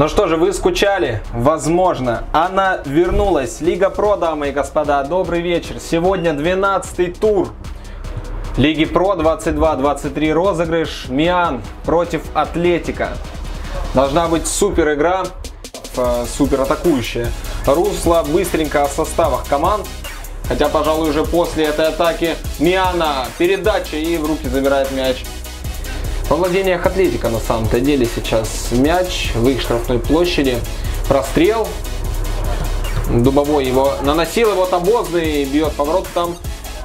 Ну что же, вы скучали? Возможно. Она вернулась. Лига Про, дамы и господа, добрый вечер. Сегодня 12 тур. Лиги Про 22-23 розыгрыш. Миан против Атлетика. Должна быть супер игра, э, супер атакующая. Русло быстренько о составах команд. Хотя, пожалуй, уже после этой атаки Миана передача и в руки забирает мяч во владениях Атлетика на самом-то деле сейчас мяч в их штрафной площади. Прострел. Дубовой его наносил, его обозный бьет поворот там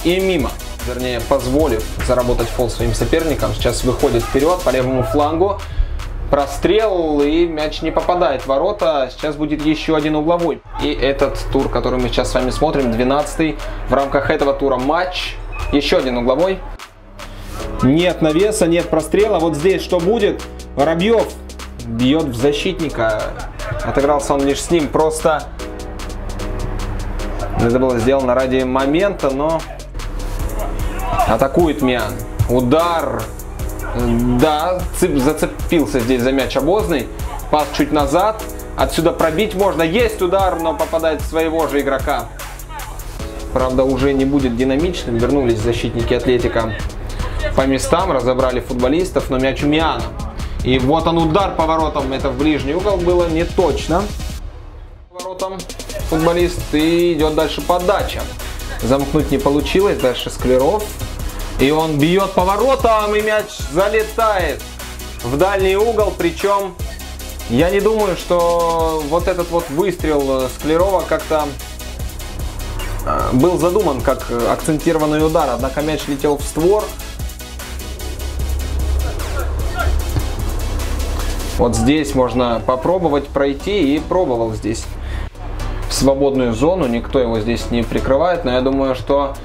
и мимо. Вернее, позволив заработать фол своим соперникам. Сейчас выходит вперед по левому флангу. Прострел и мяч не попадает в ворота. Сейчас будет еще один угловой. И этот тур, который мы сейчас с вами смотрим, 12 в рамках этого тура матч. Еще один угловой. Нет навеса, нет прострела. Вот здесь что будет? Воробьев бьет в защитника. Отыгрался он лишь с ним. Просто это было сделано ради момента, но атакует Миан. Удар. Да, зацепился здесь за мяч обозный. Пас чуть назад. Отсюда пробить можно. Есть удар, но попадает в своего же игрока. Правда, уже не будет динамичным. Вернулись защитники Атлетика по местам, разобрали футболистов, но мяч у Миана. И вот он удар поворотом, это в ближний угол было не точно. Поворотом футболист и идет дальше подача. Замкнуть не получилось, дальше Склеров. И он бьет поворотом, и мяч залетает в дальний угол, причем я не думаю, что вот этот вот выстрел Склерова как-то э, был задуман как акцентированный удар, однако мяч летел в створ, Вот здесь можно попробовать пройти и пробовал здесь в свободную зону. Никто его здесь не прикрывает, но я думаю, что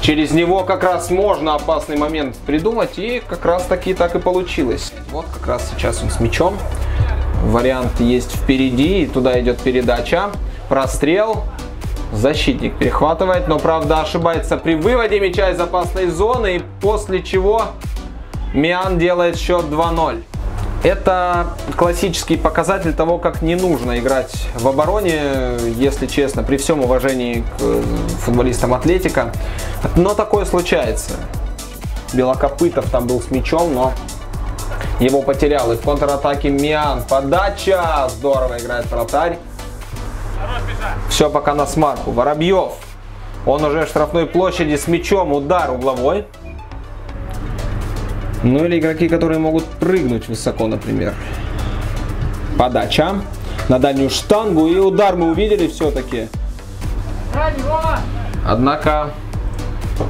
через него как раз можно опасный момент придумать. И как раз таки так и получилось. Вот как раз сейчас он с мячом. Вариант есть впереди, и туда идет передача. Прострел. Защитник перехватывает, но правда ошибается при выводе мяча из опасной зоны. И после чего Миан делает счет 2-0. Это классический показатель того, как не нужно играть в обороне, если честно, при всем уважении к э, футболистам Атлетика. Но такое случается. Белокопытов там был с мячом, но его потерял. И в контратаке Миан. Подача! Здорово играет вратарь. Все пока на смарку. Воробьев. Он уже в штрафной площади с мячом. Удар угловой. Ну или игроки, которые могут прыгнуть высоко, например. Подача на дальнюю штангу и удар мы увидели все-таки. Однако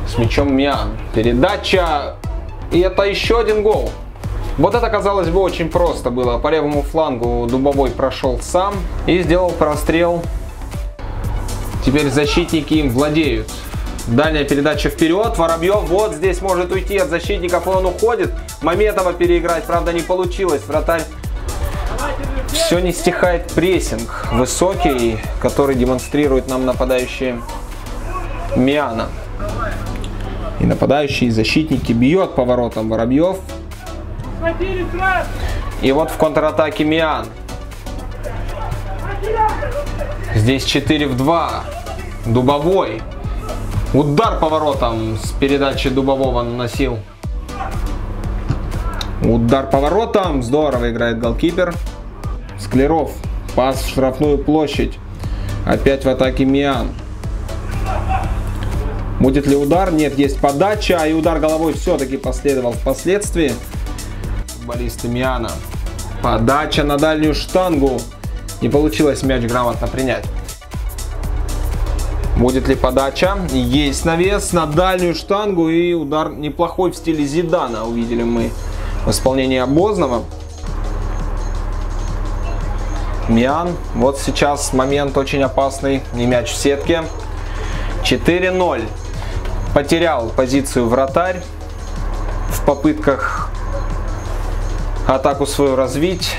с мячом Миан. Передача. И это еще один гол. Вот это, казалось бы, очень просто было. По левому флангу Дубовой прошел сам и сделал прострел. Теперь защитники им владеют. Дальняя передача вперед. Воробьев вот здесь может уйти от защитников. Он уходит. Маметова переиграть, правда, не получилось. Вратарь все не стихает прессинг высокий, который демонстрирует нам нападающие Миана. И нападающие, и защитники бьет поворотом Воробьев. И вот в контратаке Миан. Здесь 4 в 2. Дубовой. Удар поворотом с передачи Дубового наносил. Удар поворотом. Здорово играет голкипер. Склеров. Пас в штрафную площадь. Опять в атаке Миан. Будет ли удар? Нет, есть подача. И удар головой все-таки последовал впоследствии. Футболисты Миана. Подача на дальнюю штангу. Не получилось мяч грамотно принять. Будет ли подача? Есть навес на дальнюю штангу и удар неплохой в стиле Зидана увидели мы в исполнении Обозного. Миан. Вот сейчас момент очень опасный. И мяч в сетке. 4-0. Потерял позицию вратарь в попытках атаку свою развить.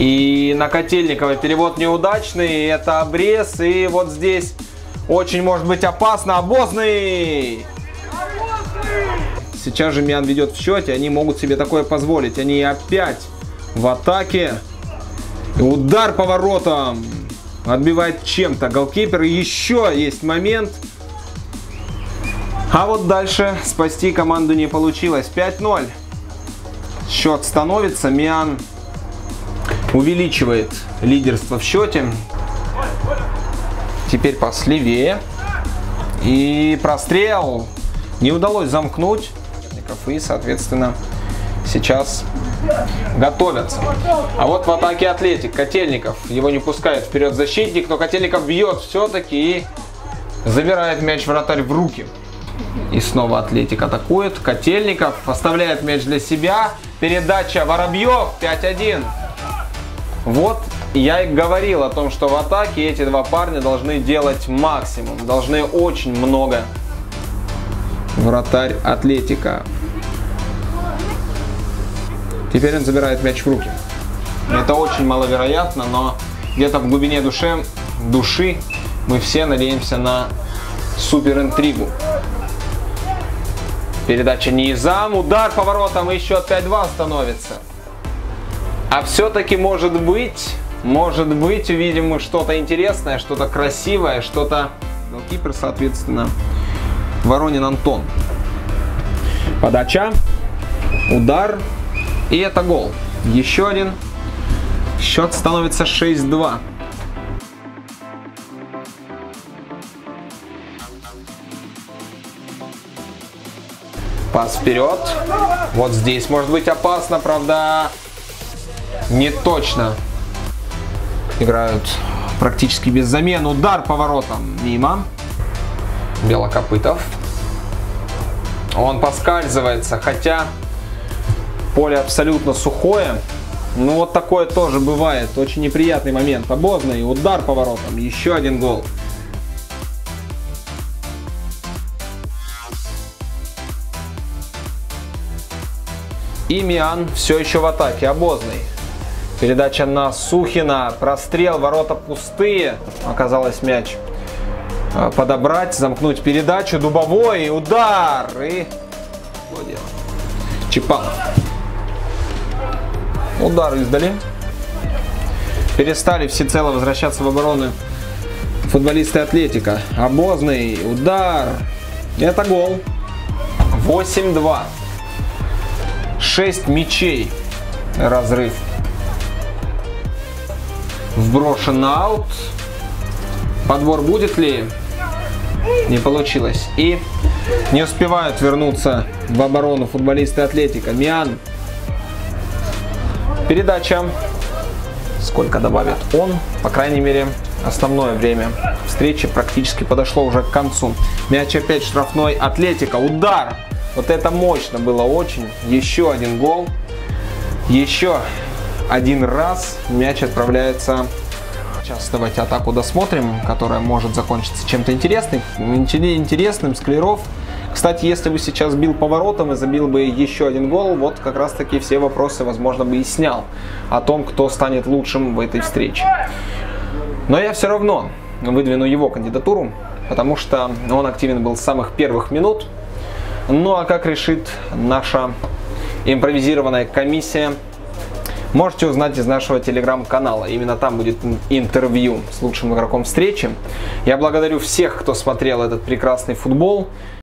И на Котельникова перевод неудачный, это обрез, и вот здесь очень может быть опасно. Обозный! Сейчас же Миан ведет в счете, они могут себе такое позволить. Они опять в атаке. Удар поворотом. Отбивает чем-то голкипер. еще есть момент. А вот дальше спасти команду не получилось. 5-0. Счет становится. Миан увеличивает лидерство в счете. Теперь пас левее. И прострел. Не удалось замкнуть. И, соответственно, сейчас готовятся. А вот в атаке Атлетик. Котельников. Его не пускает вперед защитник, но Котельников бьет все-таки и забирает мяч вратарь в руки. И снова Атлетик атакует. Котельников оставляет мяч для себя. Передача Воробьев 5-1. Вот я и говорил о том, что в атаке эти два парня должны делать максимум. Должны очень много. Вратарь Атлетика. Теперь он забирает мяч в руки. Это очень маловероятно, но где-то в глубине души, души мы все надеемся на супер интригу. Передача Низам, удар поворотом, и еще 5-2 становится. А все-таки может быть, может быть, увидим мы что-то интересное, что-то красивое, что-то... Голкипер, соответственно, Воронин Антон. Подача, удар, и это гол. Еще один. Счет становится 6-2. Пас вперед. Вот здесь может быть опасно, правда, не точно. Играют практически без замен. Удар поворотом мимо. Белокопытов. Он поскальзывается, хотя поле абсолютно сухое. Ну вот такое тоже бывает. Очень неприятный момент. Обозный удар поворотом. Еще один гол. И Миан все еще в атаке, обозный. Передача на Сухина, прострел, ворота пустые. Оказалось мяч а, подобрать, замкнуть передачу, дубовой, удар и... Чипанов. Удар издали. Перестали всецело возвращаться в оборону футболисты Атлетика. Обозный удар. Это гол. 8-2. 6 мячей. Разрыв. Вброшен аут. Подбор будет ли? Не получилось. И не успевают вернуться в оборону футболисты Атлетика. Миан. Передача. Сколько добавит он? По крайней мере, основное время встречи практически подошло уже к концу. Мяч опять штрафной Атлетика. Удар. Вот это мощно было очень. Еще один гол. Еще один раз мяч отправляется. Сейчас давайте атаку досмотрим, которая может закончиться чем-то интересным. Интересным, склеров. Кстати, если бы сейчас бил поворотом и забил бы еще один гол, вот как раз таки все вопросы, возможно, бы и снял о том, кто станет лучшим в этой встрече. Но я все равно выдвину его кандидатуру, потому что он активен был с самых первых минут. Ну а как решит наша импровизированная комиссия, можете узнать из нашего телеграм-канала. Именно там будет интервью с лучшим игроком встречи. Я благодарю всех, кто смотрел этот прекрасный футбол.